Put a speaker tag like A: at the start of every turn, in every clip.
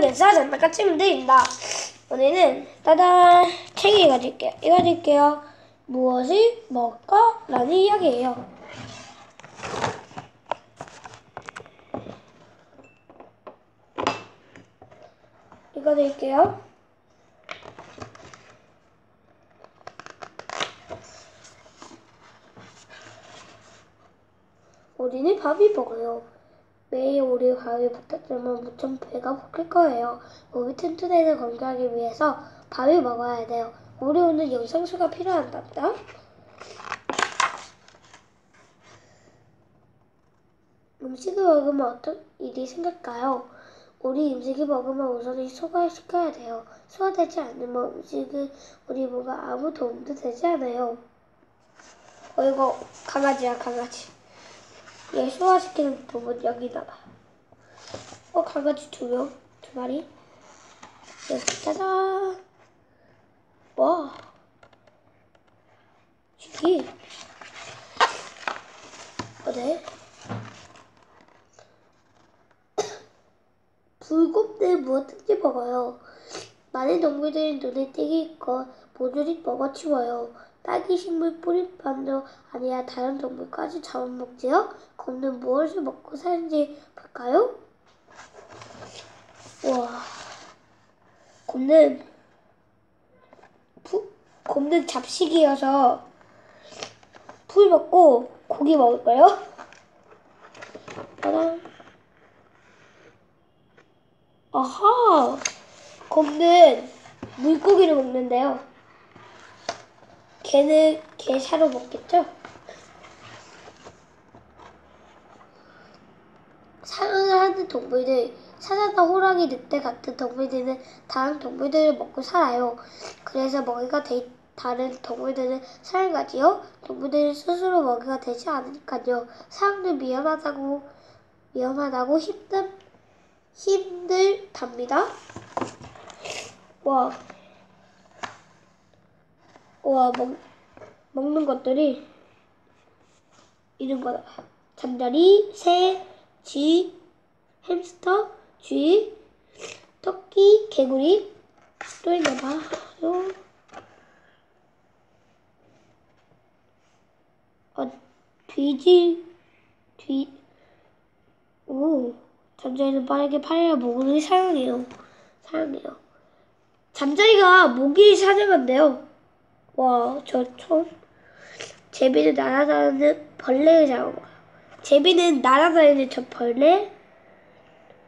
A: 개사 장난감 됩니다. 오늘은 따단 책 읽어줄게요. 읽어줄게요. 무엇을 먹을까? 라는 이야기예요. 읽어드릴게요. 우리는 밥이 먹어요. 매일 우리 밥이 부탁되면 무척 배가 고플 거예요. 몸이 튼튼해서 건강하기 위해서 밥을 먹어야 돼요. 우리 오늘 영상수가 필요한답니다. 음식을 먹으면 어떤 일이 생길까요? 우리 음식을 먹으면 우선 소화시켜야 돼요. 소화되지 않으면 음식은 우리 몸에 아무 도움도 되지 않아요. 어, 이거 강아지야, 강아지. 얘 소화시키는 부분 여기다가. 어, 강아지 두 명, 두 마리. 여기, 짜잔. 와. 신기. 어, 네. 불곱들 무엇든지 먹어요. 많은 동물들이 눈에 띄기 거 모조리 먹어치워요. 딸기 식물 뿌리뿐도 아니라 다른 동물까지 잡아먹지요. 곰은 무엇을 먹고 사는지 볼까요? 와, 곰은 푸, 곰은 잡식이어서 풀 먹고 고기 먹을까요? 짜잔. 아하! 곰은 물고기를 먹는데요. 개는 개 사러 먹겠죠? 사랑을 하는 동물들, 사자나 호랑이, 늑대 같은 동물들은 다른 동물들을 먹고 살아요. 그래서 먹이가 돼 다른 동물들은 사랑하지요. 동물들은 스스로 먹이가 되지 않으니까요. 사람들 위험하다고 위험하다고 힘든 힘들답니다. 와, 와 먹, 먹는 것들이 이런 거다. 잠자리, 새, 쥐, 햄스터, 쥐, 토끼, 개구리 또 있나 봐요. 어, 뒤지, 뒤, 오. 잠자리는 빠르게 팔이나 목을 사용해요. 사용해요. 잠자리가 모기 사냥한대요. 와, 저 처음. 제비는 날아다니는 벌레를 잡아먹어요. 제비는 날아다니는 저 벌레.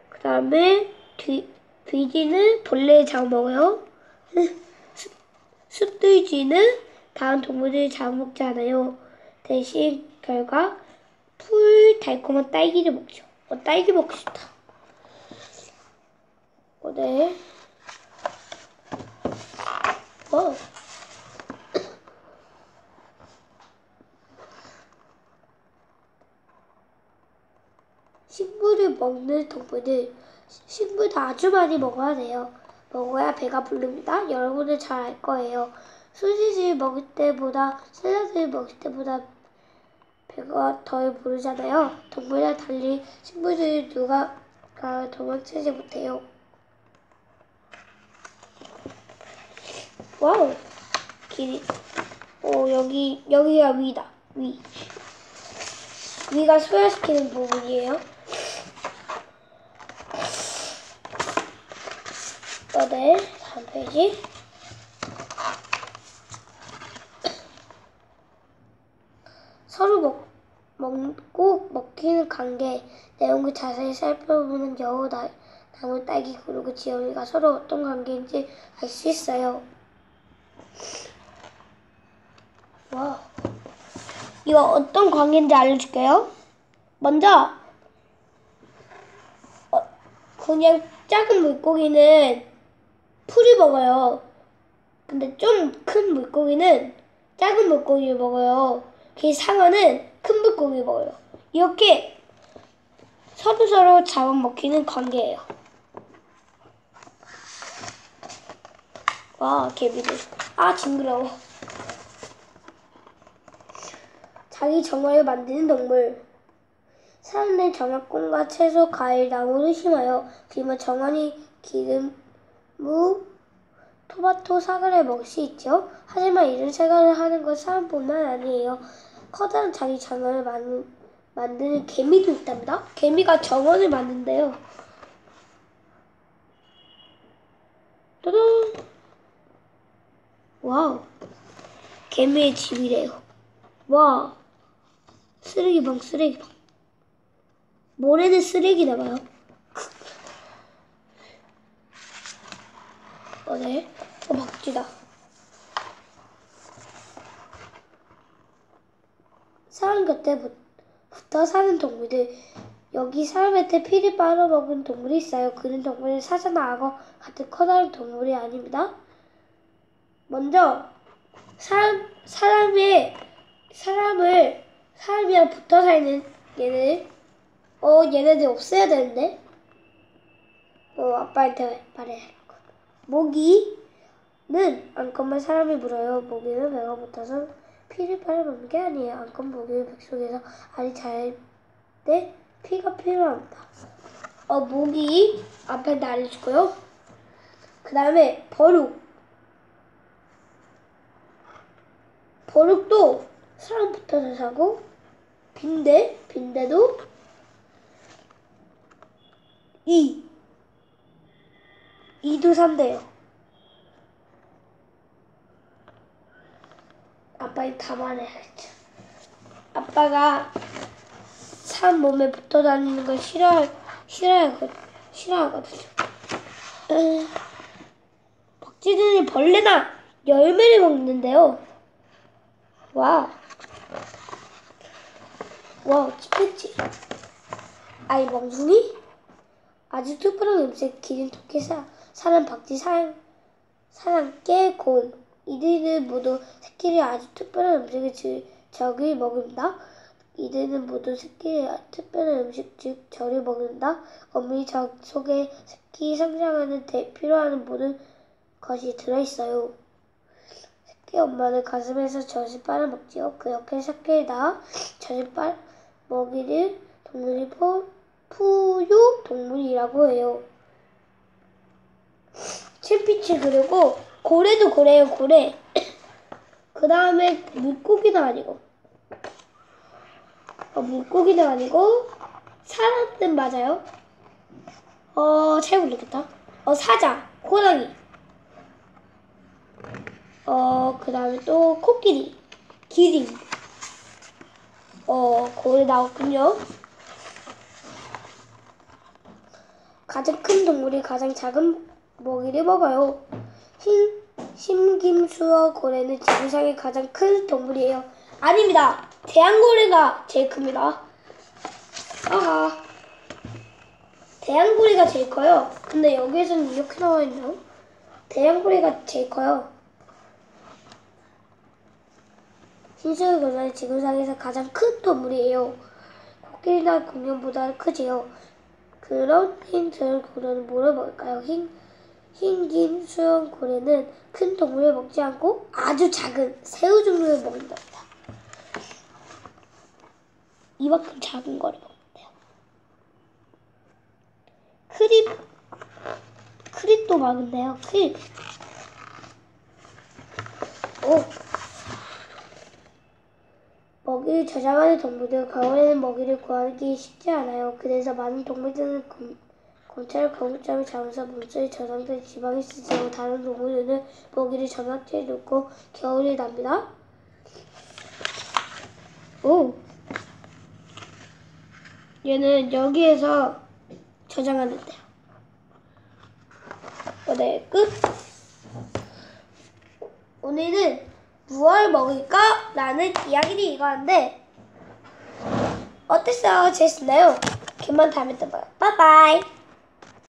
A: 그 다음에 뒤, 귀지는 벌레를 잡아먹어요. 숲들쥐는 다른 동물들을 잡아먹지 않아요. 대신 결과 풀 달콤한 딸기를 먹죠. 어, 딸기 먹고 싶다. 어, 네. 어. 식물을 먹는 동물들, 식물도 아주 많이 먹어야 돼요. 먹어야 배가 부릅니다. 여러분은 잘 알 거예요. 소시지를 먹을 때보다 샐러드를 먹을 때보다 배가 덜 부르잖아요. 동물과 달리 식물들이 누가 도망치지 못해요. 와우, 길이. 오 여기 여기가 위다. 위. 위가 소화시키는 부분이에요. 어, 네, 다음 페이지. 서로 먹, 먹고 먹히는 관계 내용을 자세히 살펴보면 여우, 나, 나무, 딸기, 그리고 지영이가 서로 어떤 관계인지 알 수 있어요. 와, 이거 어떤 관계인지 알려줄게요. 먼저 어, 그냥 작은 물고기는 풀을 먹어요. 근데 좀 큰 물고기는 작은 물고기를 먹어요. 그 상어는 큰 물고기 먹어요. 이렇게 서로 서로 잡아먹히는 관계예요. 와, 개비들. 아, 징그러워. 자기 정화를 만드는 동물. 사람들은 정약공과 채소, 과일, 나무를 심어요. 그러면 정원이 기름, 무, 토마토, 사과를 먹을 수 있죠. 하지만 이런 생각을 하는 건 사람뿐만 아니에요. 커다란 자기 정원을 만, 만드는 개미도 있답니다. 개미가 정원을 만든대요. 따단! 와우. 개미의 집이래요. 와. 쓰레기방, 쓰레기방. 모래는 쓰레기 나 봐요. 어, 네. 어, 박쥐다. 사람 곁에 붙- 붙어 사는 동물들. 여기 사람한테 피를 빨아먹은 동물이 있어요. 그는 동물은 사자나 악어 같은 커다란 동물이 아닙니다. 먼저 사람 사람의 사람을 사람이랑 붙어 사는 얘네 어 얘네들 없애야 되는데 어 아빠한테 말해야겠고 모기는 안건만 사람이 물어요. 모기는 배가 고파서 피를 빨아먹는 게 아니에요. 안건 모기는 뱃속에서 알이 잘 때 피가 필요합니다. 어 모기 아빠한테 알려주고요. 그 다음에 버룩 버룩도 사람 붙어서 사고 빈대 빈대도 이 이도 산대요. 아빠는 다 말해야겠죠. 아빠가 사람 몸에 붙어 다니는 걸 싫어 싫어하거든 싫어하거든요. 에, 박쥐들이 벌레나 열매를 먹는데요. 와. 와, 치패치. 아이, 멍둥이? 아주 특별한 음색 기린 토끼 사, 사람 박쥐 사랑, 사랑 깨, 곤. 이들은 모두 새끼를 아주 특별한 음식을 지, 적을 먹는다. 이들은 모두 새끼를 아주 특별한 음식 즉 저를 먹는다. 어머니 적 속에 새끼 성장하는 데 필요한 모든 것이 들어있어요. 새끼 엄마는 가슴에서 젖을 빨아먹지요. 그 옆에 새끼를 낳아 젖을 빨 먹이를 동물이 포, 푸유 동물이라고 해요. 챔피치 그리고 고래도 고래요 고래. 그 다음에 물고기도 아니고 어, 물고기도 아니고 사람은 맞아요. 어, 잘 모르겠다. 어, 사자, 호랑이. 어, 그 다음에 또 코끼리, 기린. 어, 고래 나왔군요. 가장 큰 동물이 가장 작은 먹이를 먹어요. 흰, 심김수어 고래는 지구상의 가장 큰 동물이에요. 아닙니다. 대왕고래가 제일 큽니다. 아하. 대왕고래가 제일 커요. 근데 여기에서는 이렇게 나와 있네요. 대왕고래가 제일 커요. 흰수고래는 지구상에서 가장 큰 동물이에요. 코끼리나 공룡보다 크지요. 그런 흰수염 고래는 뭐를 먹을까요? 흰, 흰긴 수염 고래는 큰 동물을 먹지 않고 아주 작은 새우 종류를 먹는답니다. 이만큼 작은 거를 먹는데요. 크립, 크립도 많은데요. 크립. 오. 먹이를 저장하는 동물들 가을에는 먹이를 구하기 쉽지 않아요. 그래서 많은 동물들은 곰, 곰처럼 거북점을 잡아서 물속에 저장된 지방을 쓰지요. 다른 동물들은 먹이를 저장지에 놓고 겨울에 납니다. 오! 얘는 여기에서 저장하는데요. 어, 네, 끝! 오늘은 무얼 먹을까? 라는 이야기를 이거한데 어땠어요? 재밌었나요? 그만 다음에 또 봐요. 바이바이!